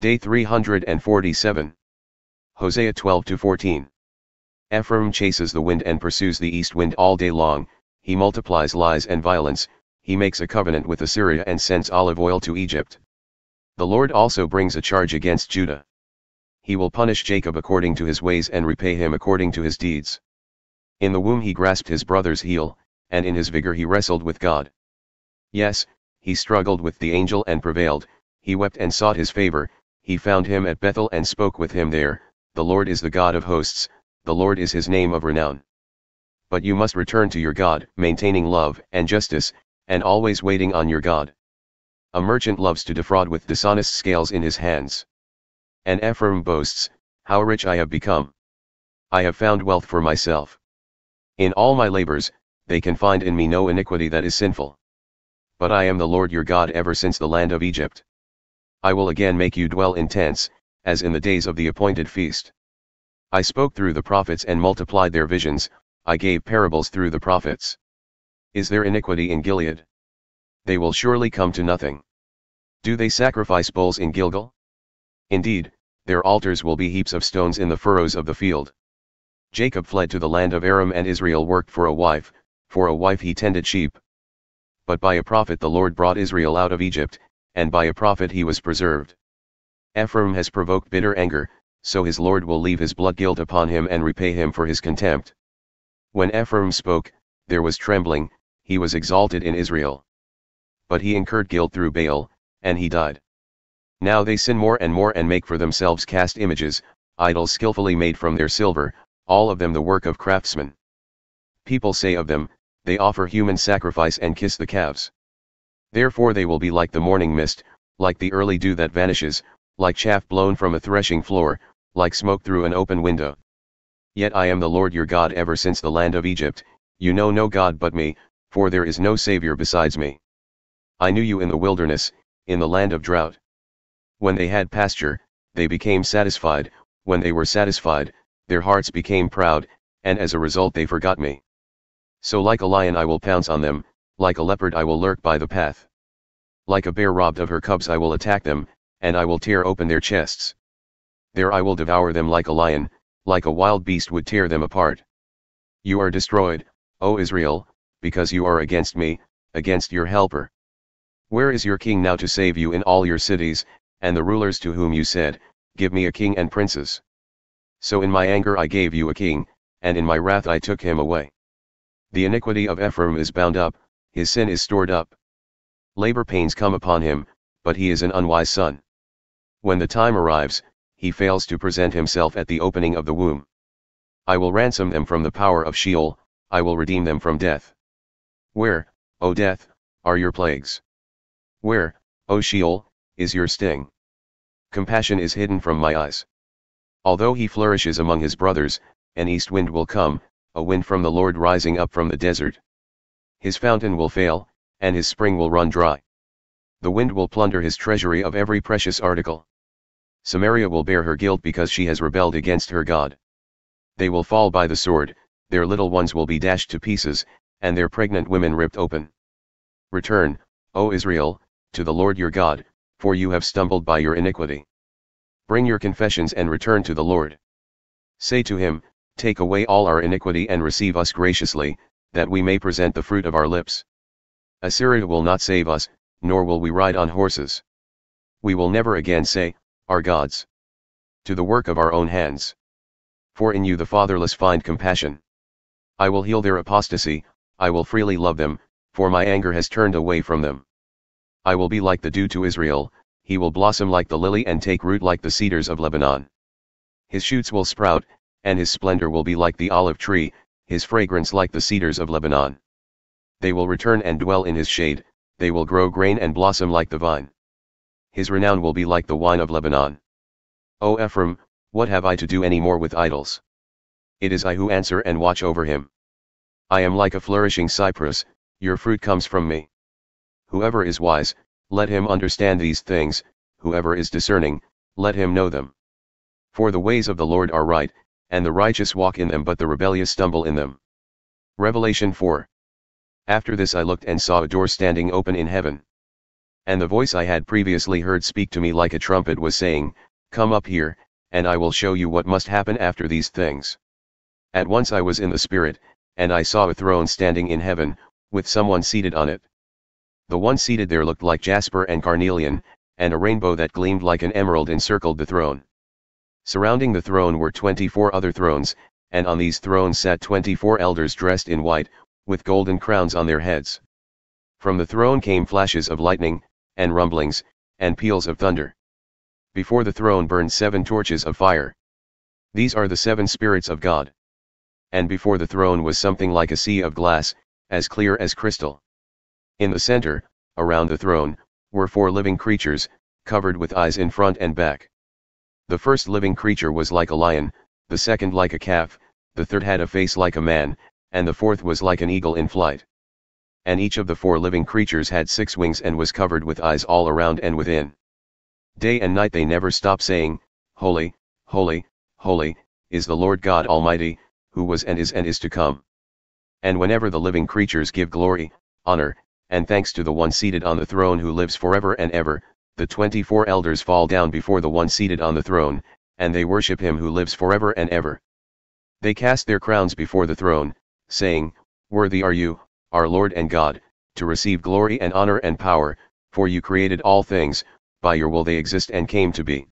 Day 347. Hosea 12 14. Ephraim chases the wind and pursues the east wind all day long, he multiplies lies and violence, he makes a covenant with Assyria and sends olive oil to Egypt. The Lord also brings a charge against Judah. He will punish Jacob according to his ways and repay him according to his deeds. In the womb he grasped his brother's heel, and in his vigor he wrestled with God. Yes, he struggled with the angel and prevailed, he wept and sought his favor, he found him at Bethel and spoke with him there, the Lord is the God of hosts, the Lord is his name of renown. But you must return to your God, maintaining love and justice, and always waiting on your God. A merchant loves to defraud with dishonest scales in his hands. And Ephraim boasts, How rich I have become! I have found wealth for myself. In all my labors, they can find in me no iniquity that is sinful. But I am the Lord your God ever since the land of Egypt. I will again make you dwell in tents, as in the days of the appointed feast. I spoke through the prophets and multiplied their visions, I gave parables through the prophets. Is there iniquity in Gilead? They will surely come to nothing. Do they sacrifice bulls in Gilgal? Indeed, their altars will be heaps of stones in the furrows of the field. Jacob fled to the land of Aram and Israel worked for a wife, for a wife he tended sheep. But by a prophet the Lord brought Israel out of Egypt, and by a prophet he was preserved. Ephraim has provoked bitter anger, so his Lord will leave his blood guilt upon him and repay him for his contempt. When Ephraim spoke, there was trembling, he was exalted in Israel. But he incurred guilt through Baal, and he died. Now they sin more and more and make for themselves cast images, idols skillfully made from their silver, all of them the work of craftsmen. People say of them, they offer human sacrifice and kiss the calves. Therefore they will be like the morning mist, like the early dew that vanishes, like chaff blown from a threshing floor, like smoke through an open window. Yet I am the Lord your God ever since the land of Egypt, you know no God but me, for there is no Saviour besides me. I knew you in the wilderness, in the land of drought. When they had pasture, they became satisfied, when they were satisfied, their hearts became proud, and as a result they forgot me. So like a lion I will pounce on them, like a leopard I will lurk by the path. Like a bear robbed of her cubs I will attack them, and I will tear open their chests. There I will devour them like a lion, like a wild beast would tear them apart. You are destroyed, O Israel, because you are against me, against your helper. Where is your king now to save you in all your cities, and the rulers to whom you said, Give me a king and princes? So in my anger I gave you a king, and in my wrath I took him away. The iniquity of Ephraim is bound up, his sin is stored up. Labor pains come upon him, but he is an unwise son. When the time arrives, he fails to present himself at the opening of the womb. I will ransom them from the power of Sheol, I will redeem them from death. Where, O death, are your plagues? Where, O Sheol, is your sting? Compassion is hidden from my eyes. Although he flourishes among his brothers, an east wind will come, a wind from the Lord rising up from the desert. His fountain will fail, and his spring will run dry. The wind will plunder his treasury of every precious article. Samaria will bear her guilt because she has rebelled against her God. They will fall by the sword, their little ones will be dashed to pieces, and their pregnant women ripped open. Return, O Israel, to the Lord your God, for you have stumbled by your iniquity. Bring your confessions and return to the Lord. Say to him, Take away all our iniquity and receive us graciously, that we may present the fruit of our lips. Assyria will not save us, nor will we ride on horses. We will never again say, Our gods. To the work of our own hands. For in you the fatherless find compassion. I will heal their apostasy, I will freely love them, for my anger has turned away from them. I will be like the dew to Israel, he will blossom like the lily and take root like the cedars of Lebanon. His shoots will sprout, and his splendor will be like the olive tree, his fragrance like the cedars of Lebanon. They will return and dwell in his shade, they will grow grain and blossom like the vine. His renown will be like the wine of Lebanon. O Ephraim, what have I to do any more with idols? It is I who answer and watch over him. I am like a flourishing cypress, your fruit comes from me. Whoever is wise, let him understand these things, whoever is discerning, let him know them. For the ways of the Lord are right, and the righteous walk in them but the rebellious stumble in them. Revelation 4. After this I looked and saw a door standing open in heaven. And the voice I had previously heard speak to me like a trumpet was saying, Come up here, and I will show you what must happen after these things. At once I was in the Spirit, and I saw a throne standing in heaven, with someone seated on it. The one seated there looked like jasper and carnelian, and a rainbow that gleamed like an emerald encircled the throne. Surrounding the throne were twenty-four other thrones, and on these thrones sat twenty-four elders dressed in white, with golden crowns on their heads. From the throne came flashes of lightning, and rumblings, and peals of thunder. Before the throne burned seven torches of fire. These are the seven spirits of God. And before the throne was something like a sea of glass, as clear as crystal. In the center, around the throne, were four living creatures, covered with eyes in front and back. The first living creature was like a lion, the second like a calf, the third had a face like a man, and the fourth was like an eagle in flight. And each of the four living creatures had six wings and was covered with eyes all around and within. Day and night they never stop saying, Holy, Holy, Holy, is the Lord God Almighty, who was and is and is to come. And whenever the living creatures give glory, honor, and thanks to the one seated on the throne who lives forever and ever, the twenty-four elders fall down before the one seated on the throne, and they worship him who lives forever and ever. They cast their crowns before the throne, saying, Worthy are you, our Lord and God, to receive glory and honor and power, for you created all things, by your will they exist and came to be.